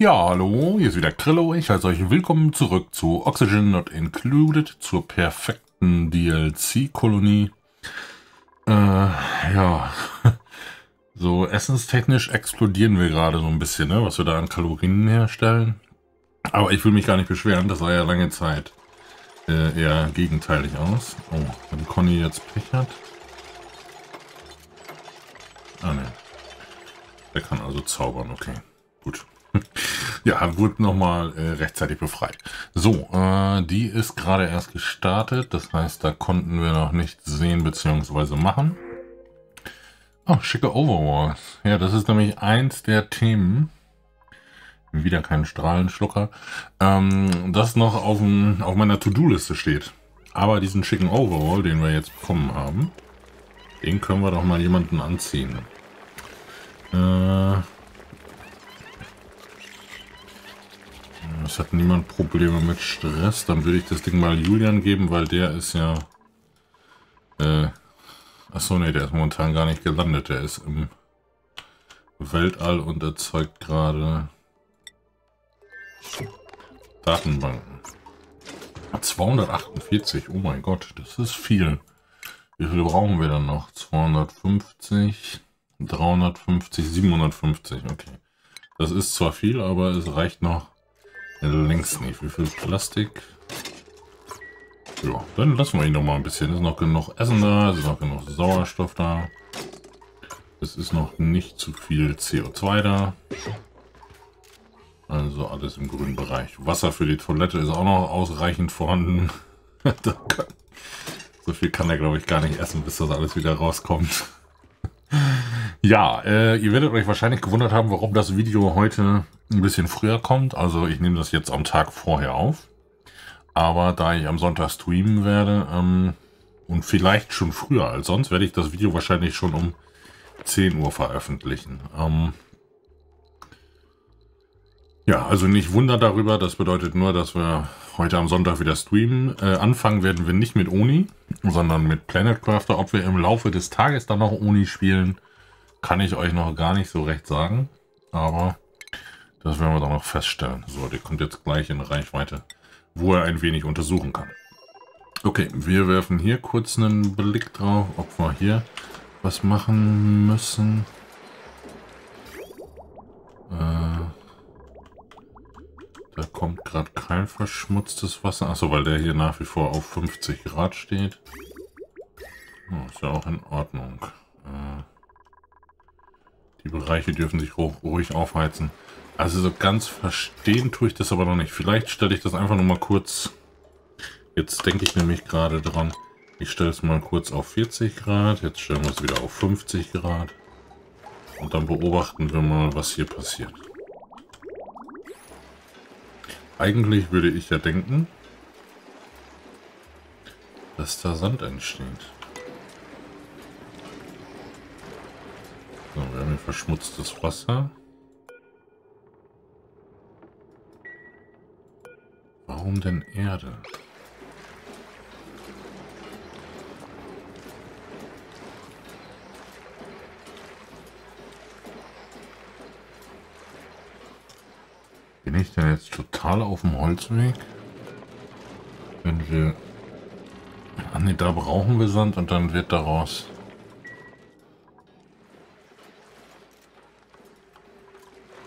Ja, hallo, hier ist wieder Krillo. Ich heiße euch willkommen zurück zu Oxygen Not Included, zur perfekten DLC-Kolonie. Äh, ja, so essenstechnisch explodieren wir gerade so ein bisschen, ne, was wir da an Kalorien herstellen. Aber ich will mich gar nicht beschweren, das sah ja lange Zeit äh, eher gegenteilig aus. Oh, wenn Conny jetzt Pech hat. Ah, ne. Der kann also zaubern, okay. Gut. Ja, wurde nochmal äh, rechtzeitig befreit. So, äh, die ist gerade erst gestartet. Das heißt, da konnten wir noch nicht sehen bzw. machen. Oh, schicke Overwalls. Ja, das ist nämlich eins der Themen. Wieder kein Strahlenschlucker. Ähm, das noch auf, dem, auf meiner To-Do-Liste steht. Aber diesen schicken Overall, den wir jetzt bekommen haben, den können wir doch mal jemanden anziehen. Äh, es hat niemand Probleme mit Stress. Dann würde ich das Ding mal Julian geben, weil der ist ja... Äh, achso, ne, der ist momentan gar nicht gelandet. Der ist im Weltall und erzeugt gerade Datenbanken. 248, oh mein Gott, das ist viel. Wie viele brauchen wir dann noch? 250, 350, 750, okay. Das ist zwar viel, aber es reicht noch längst nicht. Wie viel Plastik? Ja, dann lassen wir ihn noch mal ein bisschen. Ist noch genug Essen da, ist noch genug Sauerstoff da. Es ist noch nicht zu viel CO2 da. Also alles im grünen Bereich. Wasser für die Toilette ist auch noch ausreichend vorhanden. so viel kann er, glaube ich, gar nicht essen, bis das alles wieder rauskommt. Ja, äh, ihr werdet euch wahrscheinlich gewundert haben, warum das Video heute ein bisschen früher kommt. Also ich nehme das jetzt am Tag vorher auf. Aber da ich am Sonntag streamen werde ähm, und vielleicht schon früher als sonst, werde ich das Video wahrscheinlich schon um 10 Uhr veröffentlichen. Ähm, ja, also nicht Wunder darüber. Das bedeutet nur, dass wir heute am Sonntag wieder streamen. Äh, anfangen werden wir nicht mit Oni, sondern mit Planet Crafter. Ob wir im Laufe des Tages dann noch Oni spielen, kann ich euch noch gar nicht so recht sagen. Aber das werden wir dann noch feststellen. So, der kommt jetzt gleich in Reichweite, wo er ein wenig untersuchen kann. Okay, wir werfen hier kurz einen Blick drauf, ob wir hier was machen müssen. Äh, da kommt gerade kein verschmutztes Wasser. Achso, weil der hier nach wie vor auf 50 Grad steht. Oh, ist ja auch in Ordnung. Äh, die Bereiche dürfen sich ruhig aufheizen. Also so ganz verstehen tue ich das aber noch nicht. Vielleicht stelle ich das einfach nur mal kurz... Jetzt denke ich nämlich gerade dran. Ich stelle es mal kurz auf 40 Grad. Jetzt stellen wir es wieder auf 50 Grad. Und dann beobachten wir mal, was hier passiert. Eigentlich würde ich ja denken, dass da Sand entsteht. So, wir haben hier verschmutztes Wasser. Warum denn Erde? Bin ich denn jetzt total auf dem Holzweg? Wenn wir... Ah ne, da brauchen wir Sand und dann wird daraus...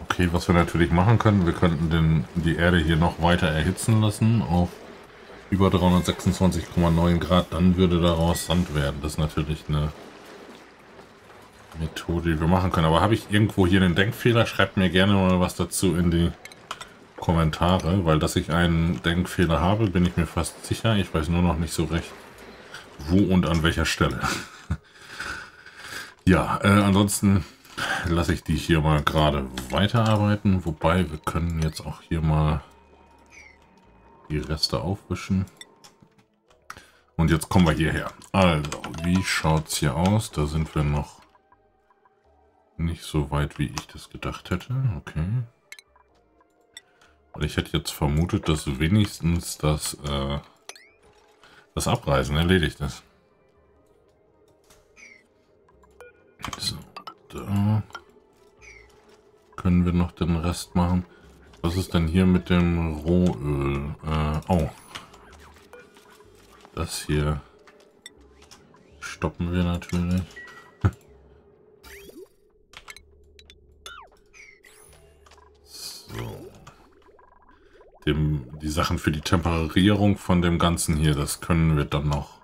Okay, was wir natürlich machen können, wir könnten den, die Erde hier noch weiter erhitzen lassen auf über 326,9 Grad, dann würde daraus Sand werden. Das ist natürlich eine Methode, die wir machen können. Aber habe ich irgendwo hier einen Denkfehler? Schreibt mir gerne mal was dazu in die Kommentare, weil dass ich einen Denkfehler habe, bin ich mir fast sicher. Ich weiß nur noch nicht so recht, wo und an welcher Stelle. ja, äh, ansonsten lasse ich die hier mal gerade weiterarbeiten. Wobei, wir können jetzt auch hier mal die Reste aufwischen. Und jetzt kommen wir hierher. Also, wie schaut es hier aus? Da sind wir noch nicht so weit, wie ich das gedacht hätte. Okay. Und ich hätte jetzt vermutet, dass wenigstens das, äh, das Abreisen erledigt ist. So, da können wir noch den Rest machen. Was ist denn hier mit dem Rohöl? Äh, oh. Das hier stoppen wir natürlich. Die Sachen für die Temperierung von dem Ganzen hier, das können wir dann noch,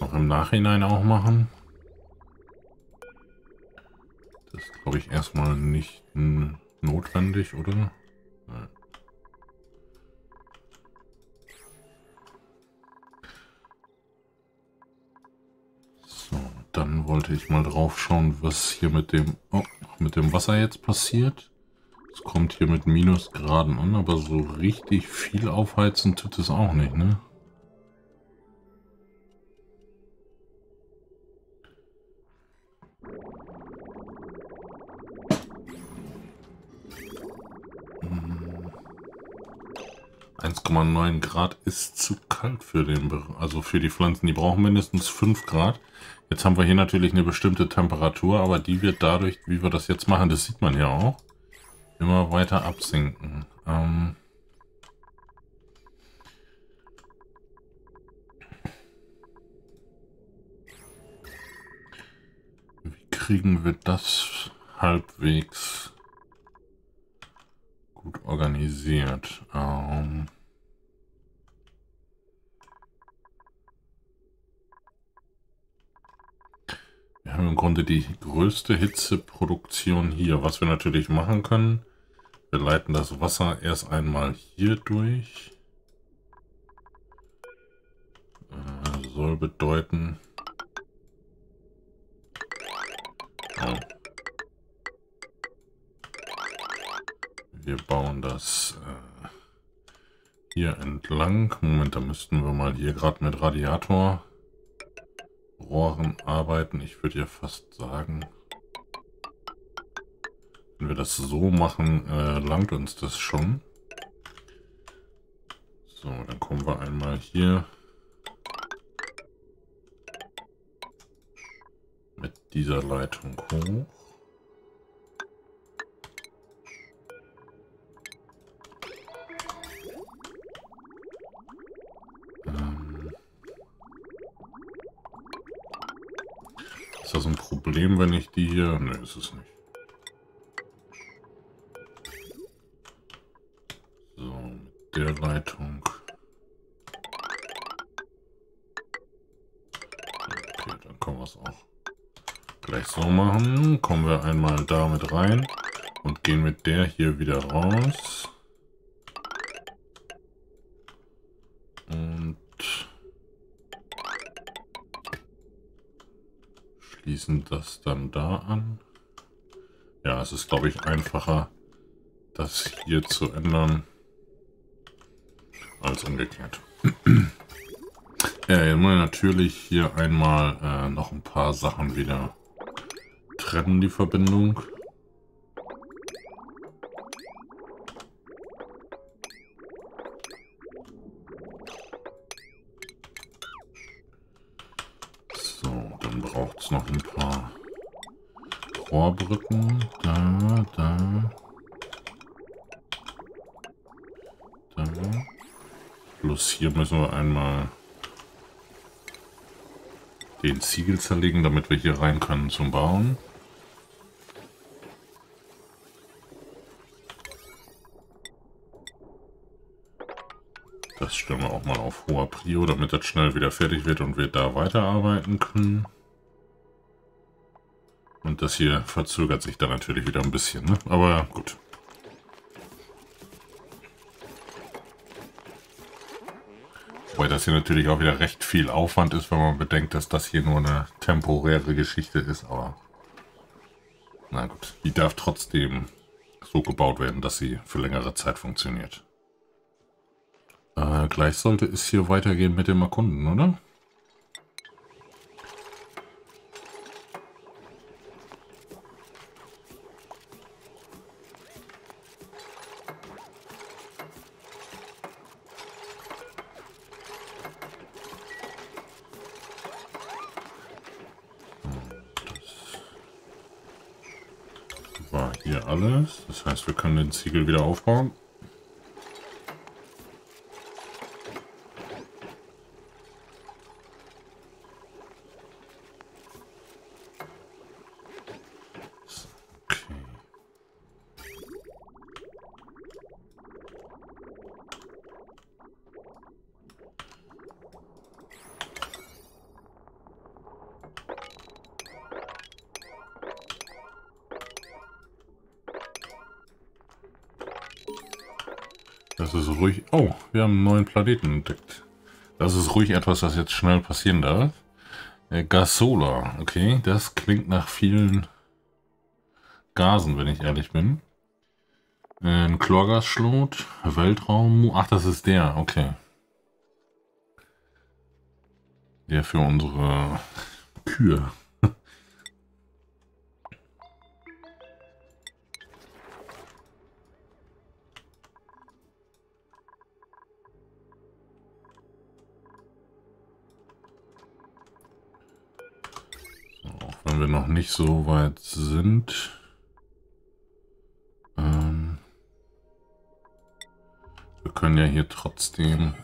noch im Nachhinein auch machen. Das glaube ich erstmal nicht notwendig, oder? Nein. So, dann wollte ich mal drauf schauen, was hier mit dem, oh, mit dem Wasser jetzt passiert. Es kommt hier mit Minusgraden an, aber so richtig viel aufheizen tut es auch nicht, ne? Grad ist zu kalt für den, also für die Pflanzen. Die brauchen mindestens 5 Grad. Jetzt haben wir hier natürlich eine bestimmte Temperatur, aber die wird dadurch, wie wir das jetzt machen, das sieht man ja auch, immer weiter absinken. Ähm Wie kriegen wir das halbwegs gut organisiert? Ähm Wir haben im Grunde die größte Hitzeproduktion hier. Was wir natürlich machen können, wir leiten das Wasser erst einmal hier durch. Äh, soll bedeuten... Oh. Wir bauen das äh, hier entlang. Moment, da müssten wir mal hier gerade mit Radiator Rohren arbeiten. Ich würde ja fast sagen, wenn wir das so machen, äh, langt uns das schon. So, dann kommen wir einmal hier mit dieser Leitung hoch. Ist das ein Problem, wenn ich die hier... Ne, ist es nicht. Mit der Leitung. Okay, dann können wir es auch gleich so machen. Kommen wir einmal damit rein und gehen mit der hier wieder raus. schließen das dann da an. Ja, es ist, glaube ich, einfacher, das hier zu ändern, als umgekehrt. ja, jetzt muss natürlich hier einmal äh, noch ein paar Sachen wieder trennen, die Verbindung. noch ein paar Rohrbrücken. Da. Da. Plus hier müssen wir einmal den Ziegel zerlegen, damit wir hier rein können zum Bauen. Das stellen wir auch mal auf hoher Prio, damit das schnell wieder fertig wird und wir da weiterarbeiten können. Und das hier verzögert sich dann natürlich wieder ein bisschen, ne? aber gut. Wobei das hier natürlich auch wieder recht viel Aufwand ist, wenn man bedenkt, dass das hier nur eine temporäre Geschichte ist, aber na gut, die darf trotzdem so gebaut werden, dass sie für längere Zeit funktioniert. Äh, gleich sollte es hier weitergehen mit dem Erkunden, oder? Hier alles. Das heißt, wir können den Ziegel wieder aufbauen. Wir haben einen neuen Planeten entdeckt. Das ist ruhig etwas, das jetzt schnell passieren darf. Äh, Gasola. Okay, das klingt nach vielen Gasen, wenn ich ehrlich bin. Äh, ein Chlorgasschlot, Weltraum... Ach, das ist der. Okay. Der für unsere Kühe. Wir noch nicht so weit sind. Ähm wir können ja hier trotzdem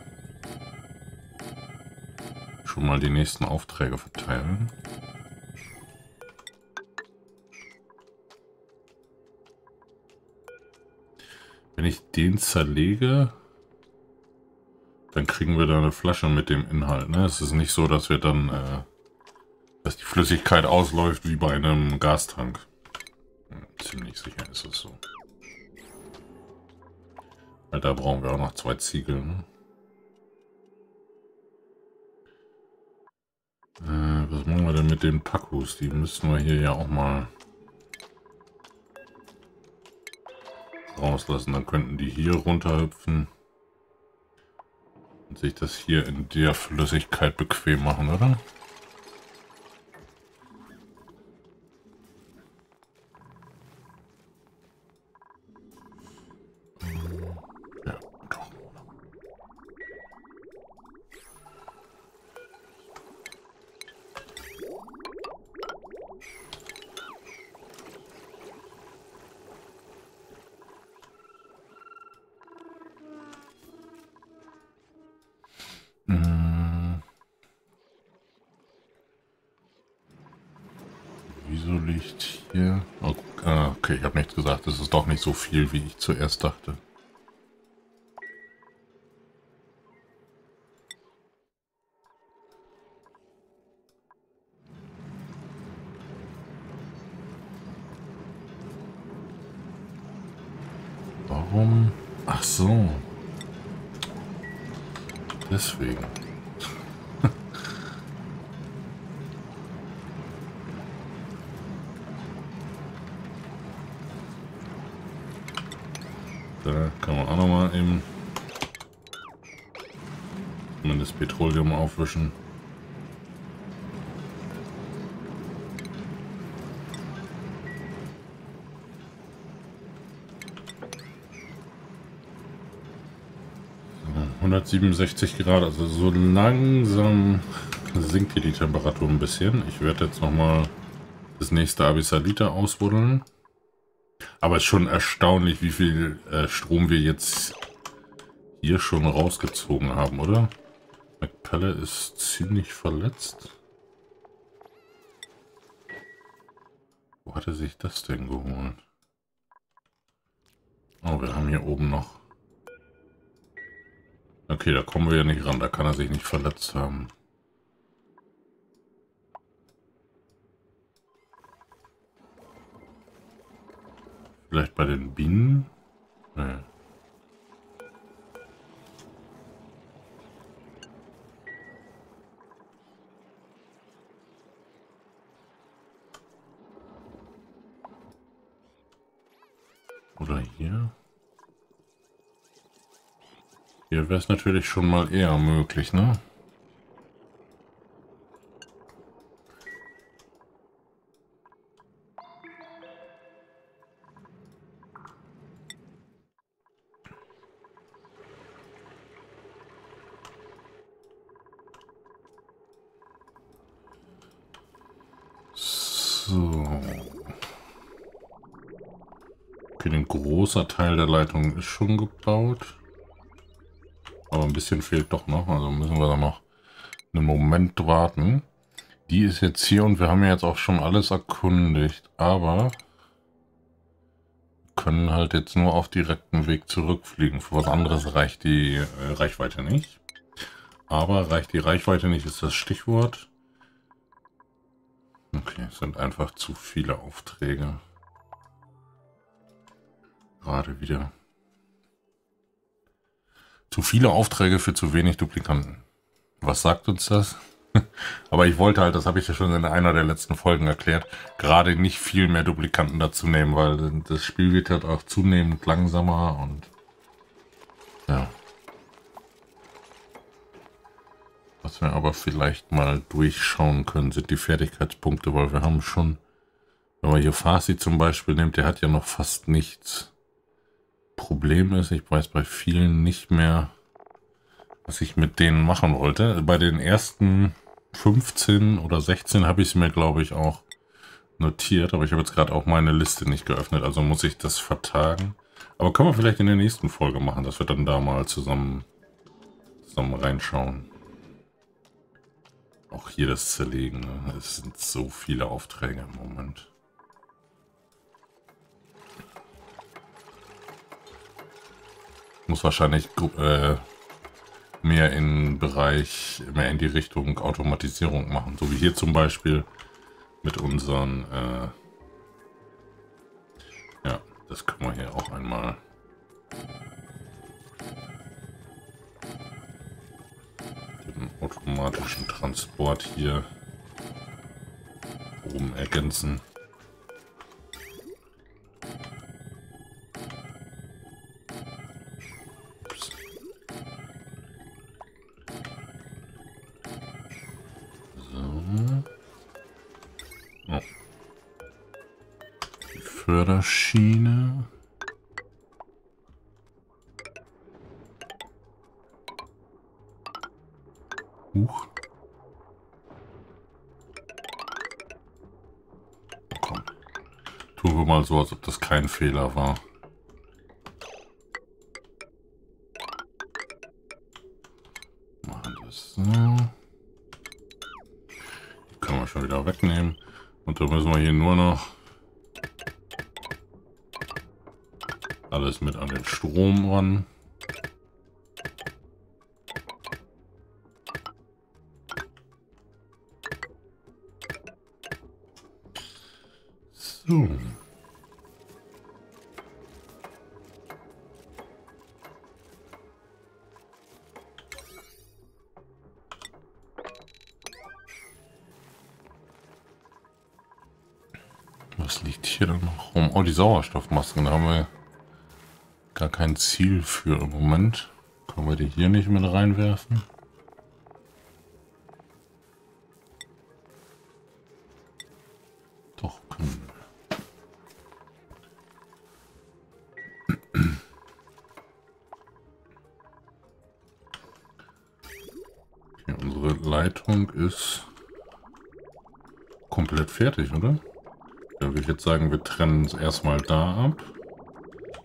schon mal die nächsten Aufträge verteilen. Wenn ich den zerlege, dann kriegen wir da eine Flasche mit dem Inhalt. Ne? Es ist nicht so, dass wir dann äh, dass die Flüssigkeit ausläuft wie bei einem Gastank. Ziemlich sicher ist es so. Weil da brauchen wir auch noch zwei Ziegel. Ne? Äh, was machen wir denn mit den Pakus? Die müssten wir hier ja auch mal rauslassen. Dann könnten die hier runterhüpfen und sich das hier in der Flüssigkeit bequem machen, oder? Nicht so viel, wie ich zuerst dachte. 67 Grad, also so langsam sinkt hier die Temperatur ein bisschen. Ich werde jetzt nochmal das nächste Abyssalita ausbuddeln. Aber es ist schon erstaunlich, wie viel äh, Strom wir jetzt hier schon rausgezogen haben, oder? McPelle ist ziemlich verletzt. Wo hat er sich das denn geholt? Oh, wir haben hier oben noch Okay, da kommen wir ja nicht ran. Da kann er sich nicht verletzt haben. Vielleicht bei den Bienen? Nee. Oder hier? Hier wäre es natürlich schon mal eher möglich, ne? Okay, ein großer Teil der Leitung ist schon gebaut. Ein bisschen fehlt doch noch. Also müssen wir da noch einen Moment warten. Die ist jetzt hier und wir haben ja jetzt auch schon alles erkundigt. Aber können halt jetzt nur auf direktem Weg zurückfliegen. Für was anderes reicht die äh, Reichweite nicht. Aber reicht die Reichweite nicht, ist das Stichwort. Okay, es sind einfach zu viele Aufträge. Gerade wieder. Zu viele Aufträge für zu wenig Duplikanten. Was sagt uns das? Aber ich wollte halt, das habe ich ja schon in einer der letzten Folgen erklärt, gerade nicht viel mehr Duplikanten dazu nehmen, weil das Spiel wird halt auch zunehmend langsamer und ja. Was wir aber vielleicht mal durchschauen können, sind die Fertigkeitspunkte, weil wir haben schon, wenn man hier Farsi zum Beispiel nimmt, der hat ja noch fast nichts. Problem ist, ich weiß bei vielen nicht mehr, was ich mit denen machen wollte. Bei den ersten 15 oder 16 habe ich es mir, glaube ich, auch notiert, aber ich habe jetzt gerade auch meine Liste nicht geöffnet, also muss ich das vertagen. Aber können wir vielleicht in der nächsten Folge machen, dass wir dann da mal zusammen, zusammen reinschauen. Auch hier das Zerlegen, ne? es sind so viele Aufträge im Moment. Muss wahrscheinlich äh, mehr in Bereich, mehr in die Richtung Automatisierung machen. So wie hier zum Beispiel mit unseren, äh ja, das können wir hier auch einmal den automatischen Transport hier oben ergänzen. Förderschiene. Huch. Komm. Tun wir mal so, als ob das kein Fehler war. Machen das so. Können wir schon wieder wegnehmen. Und dann müssen wir hier nur noch alles mit an den Strom ran. So. Was liegt hier dann noch rum? Oh, die Sauerstoffmasken, haben wir gar kein Ziel für im Moment. Können wir die hier nicht mit reinwerfen? Doch, können wir. Okay, unsere Leitung ist komplett fertig, oder? Da würde ich jetzt sagen, wir trennen es erstmal da ab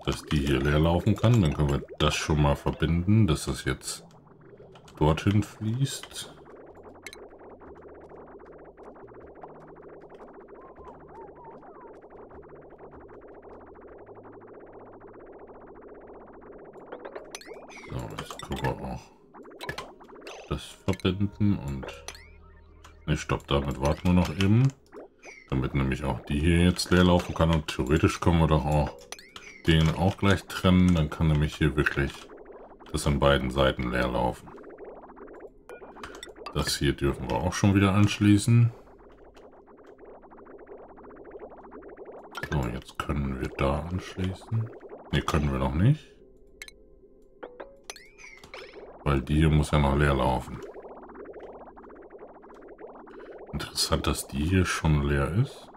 dass die hier leer laufen kann. Dann können wir das schon mal verbinden, dass das jetzt dorthin fließt. So, jetzt können wir auch das verbinden und... Ne, stopp, damit warten wir noch eben. Damit nämlich auch die hier jetzt leer laufen kann und theoretisch können wir doch auch den auch gleich trennen. Dann kann nämlich hier wirklich das an beiden Seiten leer laufen. Das hier dürfen wir auch schon wieder anschließen. So, jetzt können wir da anschließen. Ne, können wir noch nicht. Weil die hier muss ja noch leer laufen. Interessant, dass die hier schon leer ist.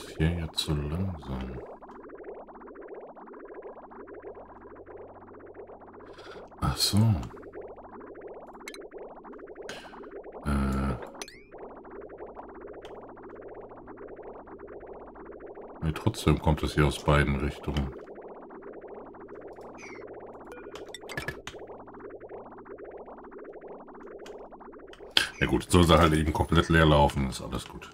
Das hier jetzt so langsam? Ach so. Äh. Nee, trotzdem kommt es hier aus beiden Richtungen. Ja gut, soll sie halt eben komplett leer laufen, ist alles gut.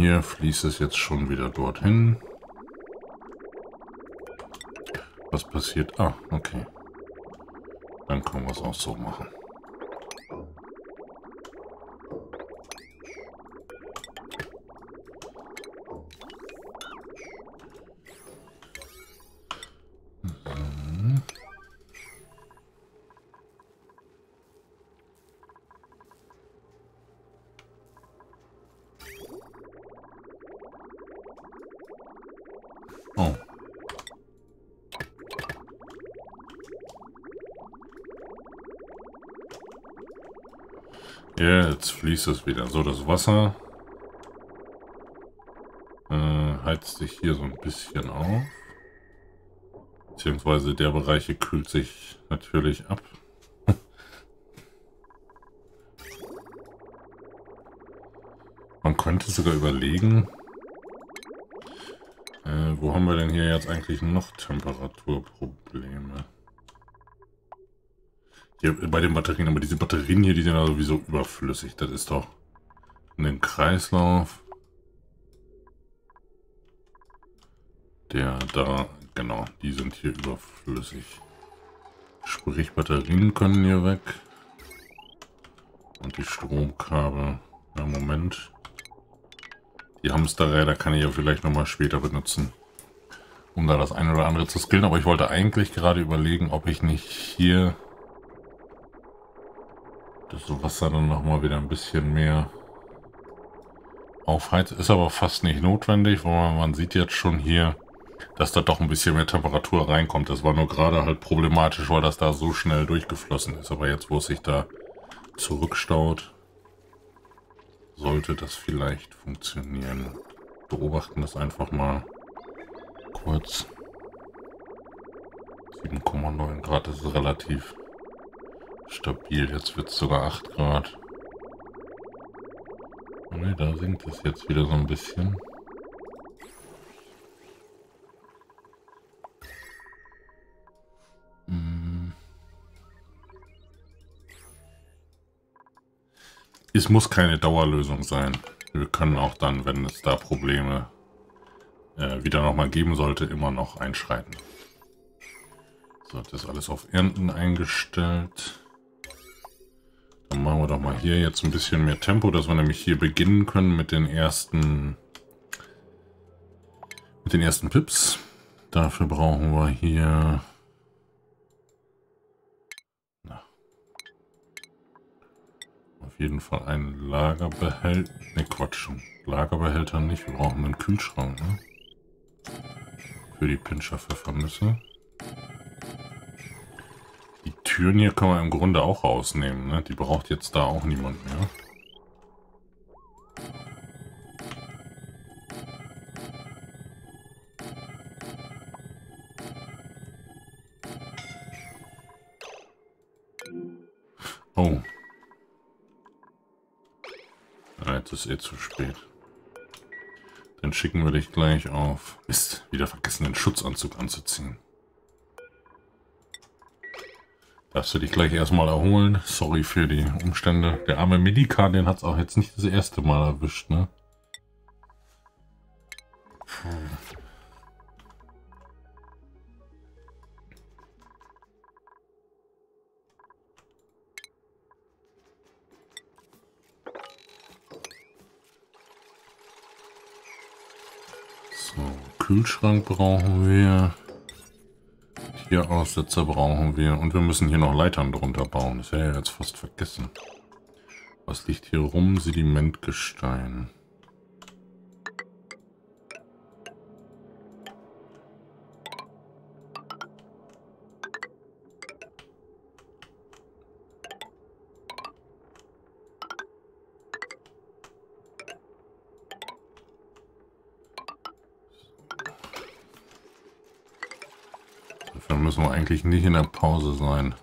Hier fließt es jetzt schon wieder dorthin. Was passiert? Ah, okay. Dann können wir es auch so machen. Jetzt fließt es wieder. So, das Wasser äh, heizt sich hier so ein bisschen auf. Beziehungsweise der Bereich kühlt sich natürlich ab. Man könnte sogar überlegen, äh, wo haben wir denn hier jetzt eigentlich noch Temperaturprobleme? Hier bei den Batterien, aber diese Batterien hier, die sind ja sowieso überflüssig. Das ist doch ein Kreislauf. Der da, genau, die sind hier überflüssig. Sprich, Batterien können hier weg. Und die Stromkabel. Ja, Moment. Die Hamsterräder kann ich ja vielleicht nochmal später benutzen. Um da das eine oder andere zu skillen. Aber ich wollte eigentlich gerade überlegen, ob ich nicht hier das Wasser dann nochmal wieder ein bisschen mehr aufheizt. Ist aber fast nicht notwendig, weil man sieht jetzt schon hier, dass da doch ein bisschen mehr Temperatur reinkommt. Das war nur gerade halt problematisch, weil das da so schnell durchgeflossen ist. Aber jetzt, wo es sich da zurückstaut, sollte das vielleicht funktionieren. Beobachten das einfach mal kurz. 7,9 Grad ist relativ stabil. Jetzt wird es sogar 8 Grad. Oh ne, da sinkt es jetzt wieder so ein bisschen. Hm. Es muss keine Dauerlösung sein. Wir können auch dann, wenn es da Probleme äh, wieder nochmal geben sollte, immer noch einschreiten. So, das alles auf Ernten eingestellt. Dann machen wir doch mal hier jetzt ein bisschen mehr Tempo, dass wir nämlich hier beginnen können mit den ersten mit den ersten Pips. Dafür brauchen wir hier auf jeden Fall einen Lagerbehälter. Ne, Quatsch. Lagerbehälter nicht. Wir brauchen einen Kühlschrank, ne? Für die Pinscher Pfeffernüsse. Türen hier kann man im Grunde auch rausnehmen. Ne? Die braucht jetzt da auch niemand mehr. Oh. Ah, jetzt ist eh zu spät. Dann schicken wir dich gleich auf. Mist, wieder vergessen den Schutzanzug anzuziehen. Darfst du dich gleich erstmal erholen. Sorry für die Umstände. Der arme Milika, den hat es auch jetzt nicht das erste Mal erwischt, ne? So, Kühlschrank brauchen wir. Vier Aussetzer brauchen wir. Und wir müssen hier noch Leitern drunter bauen. Das hätte ich jetzt fast vergessen. Was liegt hier rum? Sedimentgestein. Dann müssen wir eigentlich nicht in der Pause sein.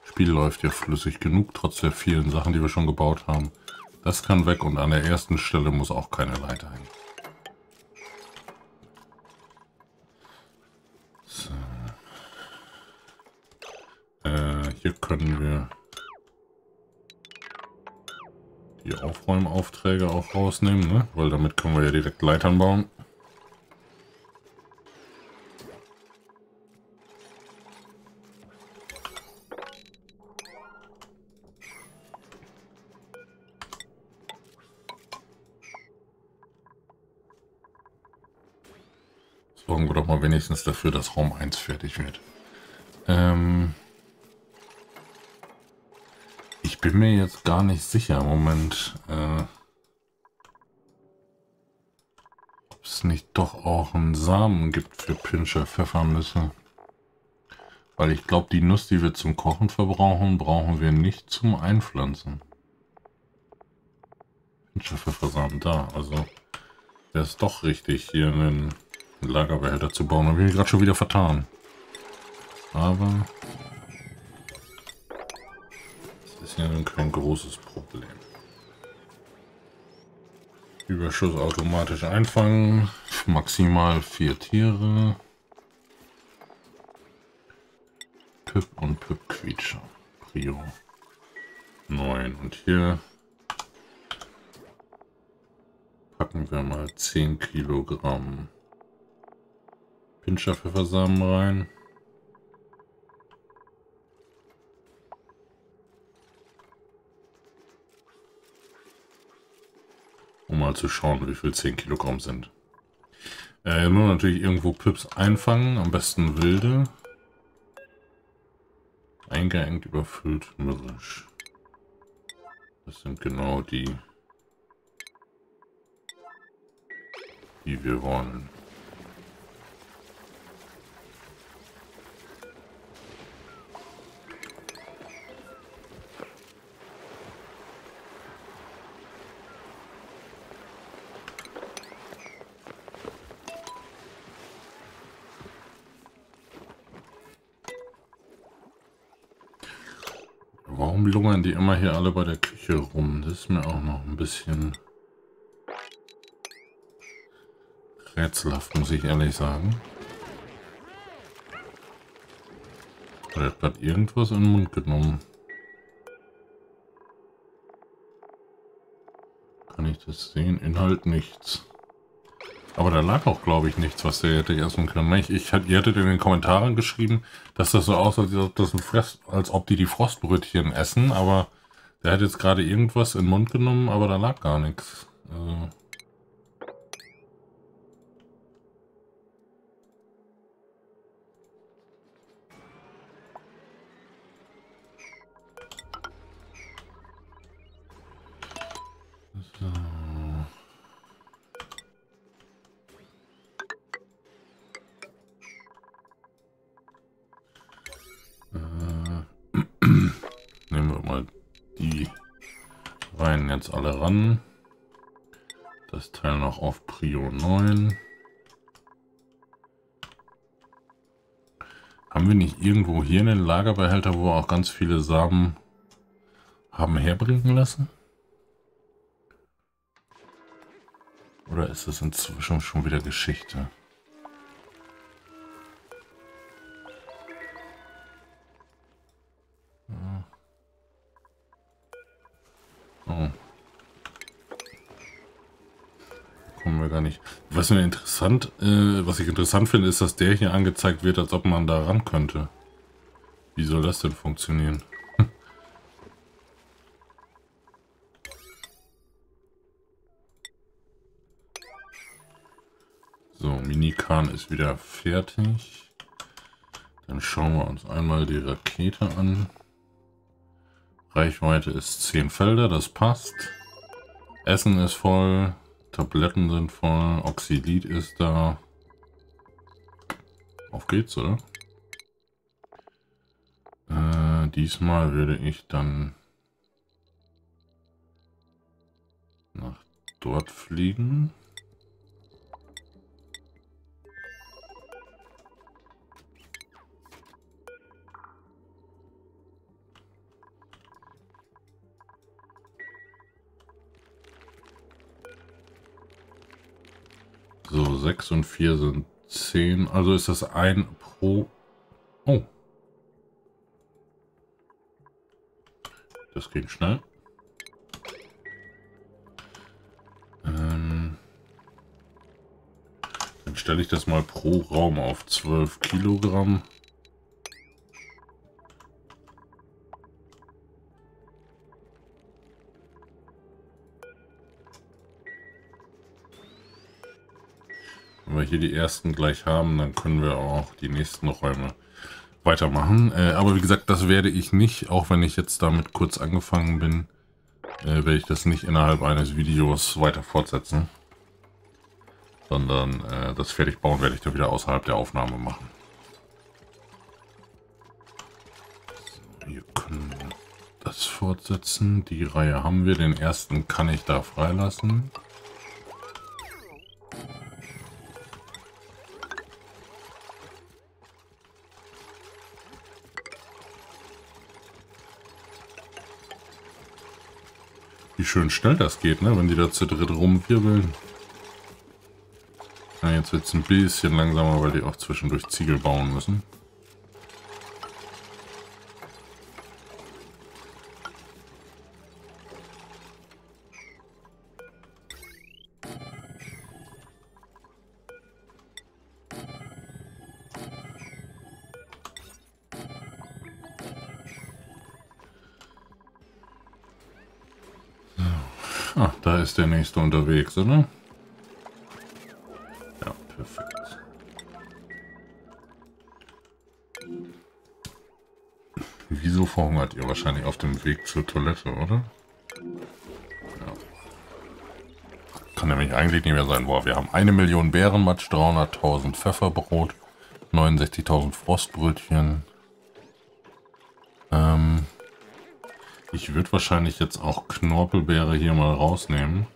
Das Spiel läuft ja flüssig genug, trotz der vielen Sachen, die wir schon gebaut haben. Das kann weg und an der ersten Stelle muss auch keine Leiter hängen. So. Äh, hier können wir die Aufräumaufträge auch rausnehmen, ne? Weil damit können wir ja direkt Leitern bauen. Wenigstens dafür, dass Raum 1 fertig wird. Ähm ich bin mir jetzt gar nicht sicher. Moment. Äh Ob es nicht doch auch einen Samen gibt für Pinscher Pfeffernüsse. Weil ich glaube, die Nuss, die wir zum Kochen verbrauchen, brauchen wir nicht zum Einpflanzen. Pinscher Pfeffersamen da. Also, der ist doch richtig, hier einen Lagerbehälter zu bauen. Bin ich gerade schon wieder vertan. Aber das ist ja kein großes Problem. Überschuss automatisch einfangen. Maximal vier Tiere. Pip und Pip Quietscher. Prio 9. Und hier packen wir mal 10 Kilogramm Pinscher-Pfeffersamen rein. Um mal zu schauen, wie viel 10 Kilogramm sind. Äh, nur natürlich irgendwo Pips einfangen, am besten wilde. Eingeengt, überfüllt, mürrisch. Das sind genau die, die wir wollen. Warum lungern die immer hier alle bei der Küche rum? Das ist mir auch noch ein bisschen rätselhaft, muss ich ehrlich sagen. Er hat irgendwas in den Mund genommen. Kann ich das sehen? Inhalt nichts. Aber da lag auch, glaube ich, nichts, was der hätte essen können. Ich, ich, ihr hättet in den Kommentaren geschrieben, dass das so aussieht, als, als ob die die Frostbrötchen essen, aber der hat jetzt gerade irgendwas in den Mund genommen, aber da lag gar nichts. Also jetzt alle ran. Das Teil noch auf Prio 9. Haben wir nicht irgendwo hier einen Lagerbehälter, wo auch ganz viele Samen haben herbringen lassen? Oder ist das inzwischen schon wieder Geschichte? Was, interessant, äh, was ich interessant finde, ist, dass der hier angezeigt wird, als ob man da ran könnte. Wie soll das denn funktionieren? so, Minikan ist wieder fertig. Dann schauen wir uns einmal die Rakete an. Reichweite ist 10 Felder, das passt. Essen ist voll. Tabletten sind voll, Oxylid ist da. Auf geht's, oder? Äh, diesmal würde ich dann nach dort fliegen. 6 und 4 sind 10. Also ist das ein pro... Oh. Das ging schnell. Ähm, dann stelle ich das mal pro Raum auf 12 Kilogramm. Hier die ersten gleich haben, dann können wir auch die nächsten Räume weitermachen. Äh, aber wie gesagt, das werde ich nicht, auch wenn ich jetzt damit kurz angefangen bin, äh, werde ich das nicht innerhalb eines Videos weiter fortsetzen. Sondern äh, das Fertigbauen werde ich dann wieder außerhalb der Aufnahme machen. So, können das fortsetzen. Die Reihe haben wir. Den ersten kann ich da freilassen. Wie schön schnell das geht, ne? Wenn die da zu dritt rumwirbeln. Ja, jetzt wird es ein bisschen langsamer, weil die auch zwischendurch Ziegel bauen müssen. Nächste unterwegs, oder? Ja, perfekt. Wieso verhungert ihr wahrscheinlich auf dem Weg zur Toilette, oder? Ja. Kann nämlich eigentlich nicht mehr sein. Boah, wir haben eine Million Bärenmatsch, 300.000 Pfefferbrot, 69.000 Frostbrötchen. Ähm, ich würde wahrscheinlich jetzt auch Knorpelbeere hier mal rausnehmen.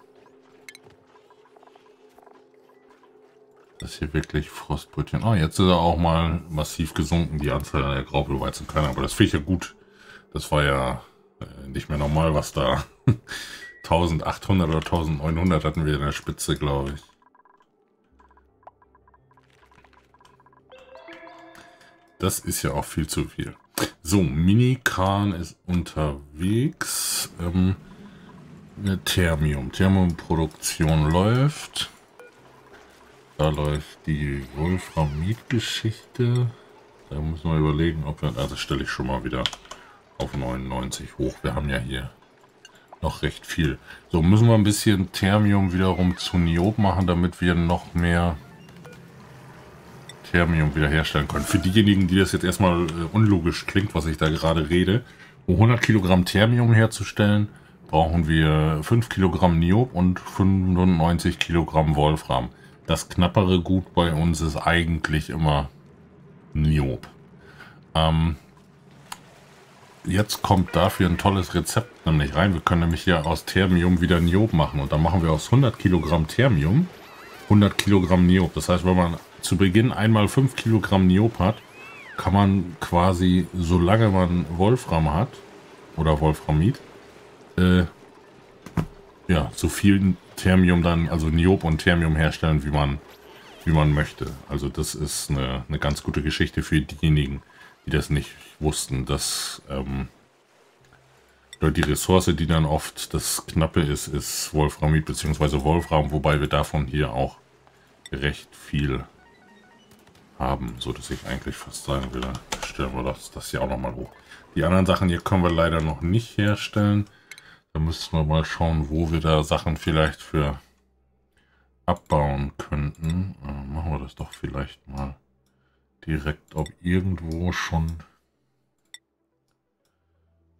Das hier wirklich Frostbrötchen. Oh, jetzt ist er auch mal massiv gesunken, die Anzahl der Graupelweizen Aber das finde ich ja gut. Das war ja äh, nicht mehr normal, was da 1800 oder 1900 hatten wir in der Spitze, glaube ich. Das ist ja auch viel zu viel. So, Mini-Khan ist unterwegs. Ähm, Thermium. Thermiumproduktion läuft. Da läuft die Wolframid-Geschichte. Da müssen wir überlegen, ob wir... Also stelle ich schon mal wieder auf 99 hoch. Wir haben ja hier noch recht viel. So, müssen wir ein bisschen Thermium wiederum zu Niob machen, damit wir noch mehr Thermium wiederherstellen können. Für diejenigen, die das jetzt erstmal äh, unlogisch klingt, was ich da gerade rede, um 100 Kilogramm Thermium herzustellen, brauchen wir 5 Kilogramm Niob und 95 Kilogramm Wolfram. Das knappere Gut bei uns ist eigentlich immer Niob. Ähm, jetzt kommt dafür ein tolles Rezept nämlich rein. Wir können nämlich hier aus Thermium wieder Niob machen. Und dann machen wir aus 100 Kilogramm Thermium 100 Kilogramm Niob. Das heißt, wenn man zu Beginn einmal 5 Kilogramm Niob hat, kann man quasi, solange man Wolfram hat, oder Wolframid, äh, ja, so viel Thermium dann, also Niob und Thermium herstellen, wie man, wie man möchte. Also das ist eine, eine ganz gute Geschichte für diejenigen, die das nicht wussten, dass ähm, die Ressource, die dann oft das Knappe ist, ist Wolframid bzw. Wolfram, wobei wir davon hier auch recht viel haben, so dass ich eigentlich fast sagen will, stellen wir das, das hier auch nochmal hoch. Die anderen Sachen hier können wir leider noch nicht herstellen. Da müssen wir mal schauen, wo wir da Sachen vielleicht für abbauen könnten. Äh, machen wir das doch vielleicht mal direkt, ob irgendwo schon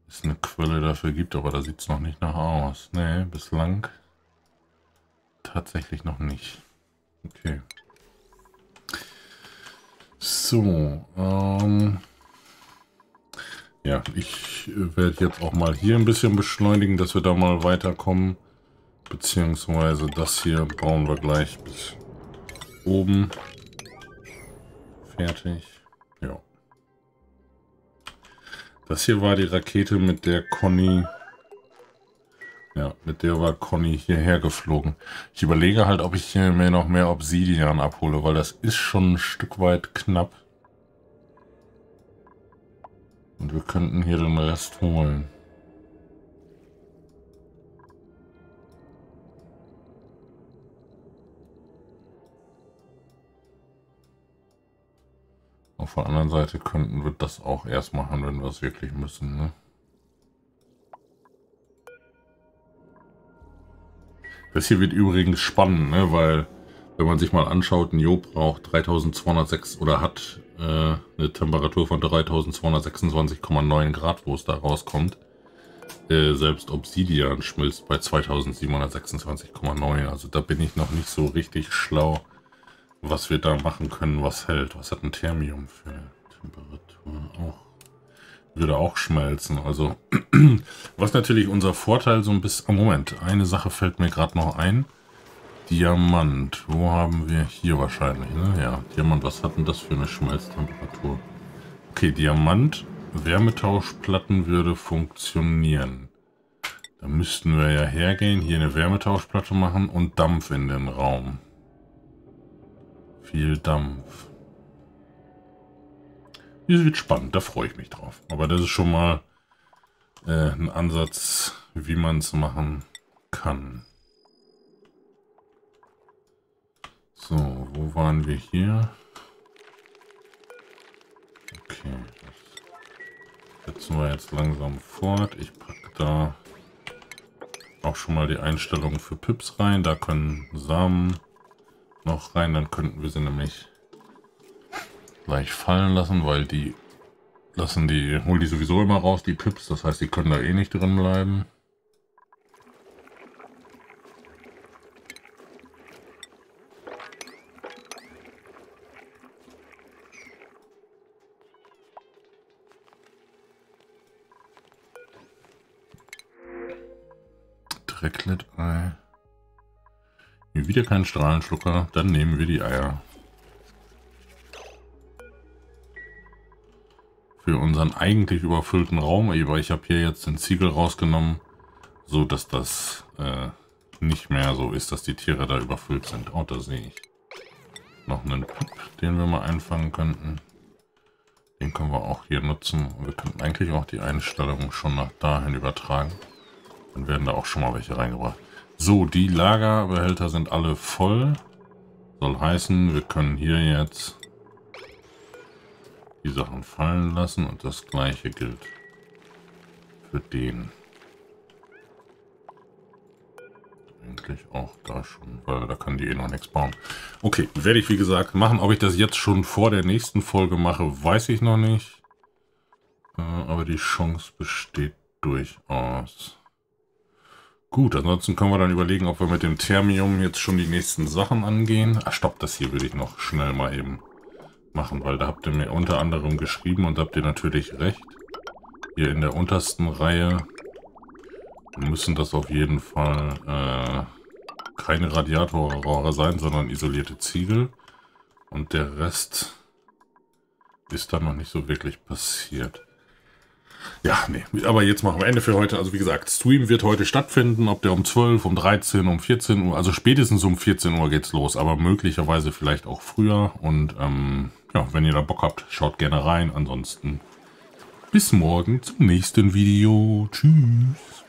es eine Quelle dafür gibt, aber da sieht es noch nicht nach aus. Ne, bislang tatsächlich noch nicht. Okay. So, ähm, ja, ich werde jetzt auch mal hier ein bisschen beschleunigen, dass wir da mal weiterkommen. Beziehungsweise das hier bauen wir gleich bis oben. Fertig. Ja. Das hier war die Rakete, mit der Conny Ja, mit der war Conny hierher geflogen. Ich überlege halt, ob ich mir noch mehr Obsidian abhole, weil das ist schon ein Stück weit knapp. Und wir könnten hier den Rest holen. Auf der anderen Seite könnten wir das auch erst machen, wenn wir es wirklich müssen. Ne? Das hier wird übrigens spannend, ne? weil wenn man sich mal anschaut, ein Job braucht 3206 oder hat äh, eine Temperatur von 3226,9 Grad, wo es da rauskommt. Äh, selbst Obsidian schmilzt bei 2726,9. Also da bin ich noch nicht so richtig schlau, was wir da machen können, was hält. Was hat ein Thermium für Temperatur? Auch würde auch schmelzen. Also, was natürlich unser Vorteil so ein bisschen... Moment, eine Sache fällt mir gerade noch ein. Diamant. Wo haben wir? Hier wahrscheinlich, ne? Ja, Diamant. Was hat denn das für eine Schmelztemperatur? Okay, Diamant. Wärmetauschplatten würde funktionieren. Da müssten wir ja hergehen, hier eine Wärmetauschplatte machen und Dampf in den Raum. Viel Dampf. Das wird spannend, da freue ich mich drauf. Aber das ist schon mal äh, ein Ansatz, wie man es machen kann. So, wo waren wir hier? Okay, das setzen wir jetzt langsam fort. Ich packe da auch schon mal die Einstellungen für Pips rein. Da können Samen noch rein, dann könnten wir sie nämlich gleich fallen lassen, weil die lassen die, hol die sowieso immer raus, die Pips, das heißt, die können da eh nicht drin bleiben. Wieder kein Strahlenschlucker, dann nehmen wir die Eier. für unseren eigentlich überfüllten Raum, aber ich habe hier jetzt den Ziegel rausgenommen, so dass das äh, nicht mehr so ist, dass die Tiere da überfüllt sind. Oh, da sehe ich noch einen Pip, den wir mal einfangen könnten. Den können wir auch hier nutzen. Wir könnten eigentlich auch die Einstellungen schon nach dahin übertragen. Dann werden da auch schon mal welche reingebracht. So, die Lagerbehälter sind alle voll. Soll heißen, wir können hier jetzt die Sachen fallen lassen und das gleiche gilt für den. Eigentlich auch da schon, weil da kann die eh noch nichts bauen. Okay, werde ich wie gesagt machen. Ob ich das jetzt schon vor der nächsten Folge mache, weiß ich noch nicht. Äh, aber die Chance besteht durchaus. Gut, ansonsten können wir dann überlegen, ob wir mit dem Thermium jetzt schon die nächsten Sachen angehen. Ach, stopp, das hier will ich noch schnell mal eben machen, weil da habt ihr mir unter anderem geschrieben und habt ihr natürlich recht. Hier in der untersten Reihe müssen das auf jeden Fall äh, keine Radiatorrohre sein, sondern isolierte Ziegel. Und der Rest ist dann noch nicht so wirklich passiert. Ja, nee, aber jetzt machen wir Ende für heute. Also wie gesagt, Stream wird heute stattfinden, ob der um 12, um 13, um 14 Uhr, also spätestens um 14 Uhr geht's los, aber möglicherweise vielleicht auch früher. Und ähm, ja, wenn ihr da Bock habt, schaut gerne rein. Ansonsten bis morgen zum nächsten Video. Tschüss.